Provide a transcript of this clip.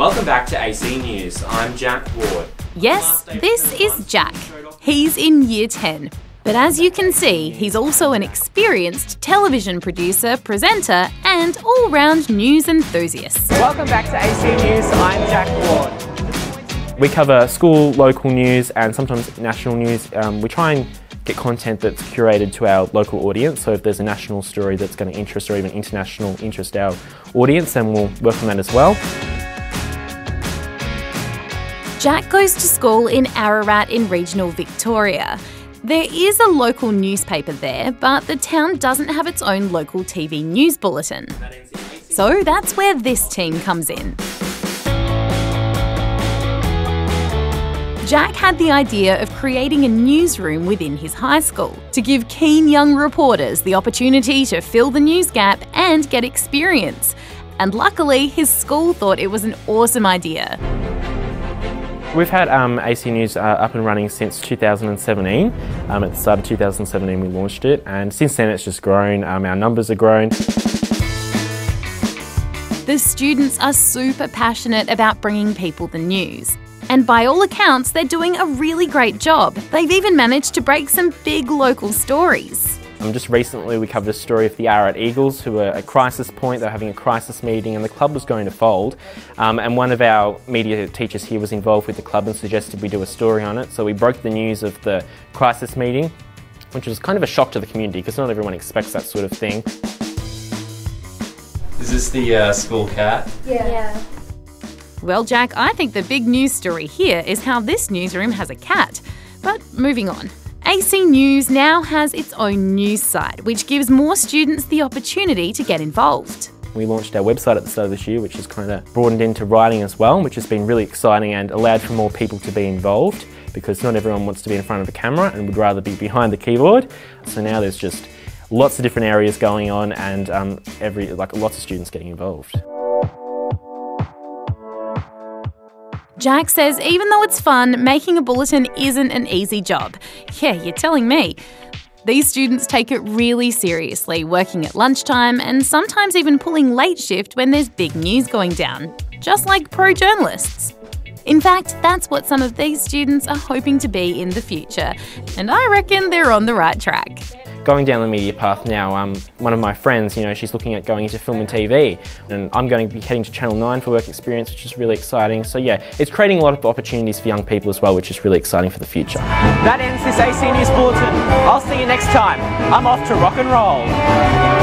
Welcome back to AC News. I'm Jack Ward. Yes, this is Jack. He's in year 10. But as you can see, he's also an experienced television producer, presenter, and all round news enthusiast. Welcome back to AC News. I'm Jack Ward. We cover school, local news, and sometimes national news. Um, we try and get content that's curated to our local audience. So if there's a national story that's going to interest or even international interest our audience, then we'll work on that as well. Jack goes to school in Ararat in regional Victoria. There is a local newspaper there, but the town doesn't have its own local TV news bulletin. So that's where this team comes in. Jack had the idea of creating a newsroom within his high school to give keen young reporters the opportunity to fill the news gap and get experience. And luckily, his school thought it was an awesome idea. We've had um, AC News uh, up and running since 2017. Um, at the start of 2017 we launched it and since then it's just grown, um, our numbers are grown. The students are super passionate about bringing people the news. And by all accounts, they're doing a really great job. They've even managed to break some big local stories. Um, just recently we covered a story of the Ararat Eagles who were at crisis point, they were having a crisis meeting and the club was going to fold. Um, and one of our media teachers here was involved with the club and suggested we do a story on it. So we broke the news of the crisis meeting, which was kind of a shock to the community because not everyone expects that sort of thing. Is this the uh, school cat? Yeah. yeah. Well, Jack, I think the big news story here is how this newsroom has a cat. But moving on. AC News now has its own news site, which gives more students the opportunity to get involved. We launched our website at the start of this year, which has kind of broadened into writing as well, which has been really exciting and allowed for more people to be involved because not everyone wants to be in front of a camera and would rather be behind the keyboard. So now there's just lots of different areas going on and um, every like lots of students getting involved. Jack says even though it's fun, making a bulletin isn't an easy job. Yeah, you're telling me. These students take it really seriously, working at lunchtime and sometimes even pulling late shift when there's big news going down, just like pro journalists. In fact, that's what some of these students are hoping to be in the future, and I reckon they're on the right track going down the media path now, um, one of my friends, you know, she's looking at going into film and TV, and I'm going to be heading to Channel 9 for work experience, which is really exciting. So yeah, it's creating a lot of opportunities for young people as well, which is really exciting for the future. That ends this AC News Bulletin. I'll see you next time. I'm off to rock and roll.